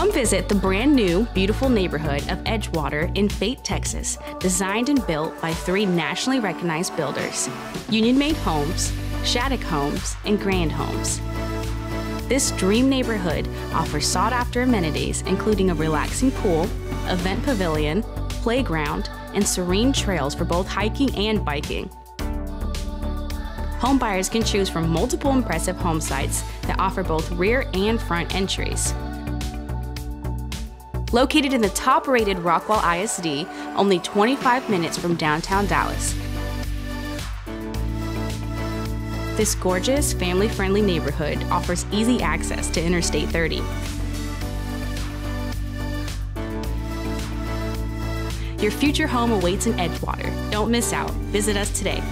Come visit the brand new, beautiful neighborhood of Edgewater in Fate, Texas, designed and built by three nationally recognized builders UnionMain Homes, Shaddock Homes, and Grand Homes. This dream neighborhood offers sought after amenities, including a relaxing pool, event pavilion, playground, and serene trails for both hiking and biking. Homebuyers can choose from multiple impressive home sites that offer both rear and front entries. Located in the top rated Rockwall ISD, only 25 minutes from downtown Dallas. This gorgeous, family friendly neighborhood offers easy access to Interstate 30. Your future home awaits in Edgewater. Don't miss out. Visit us today.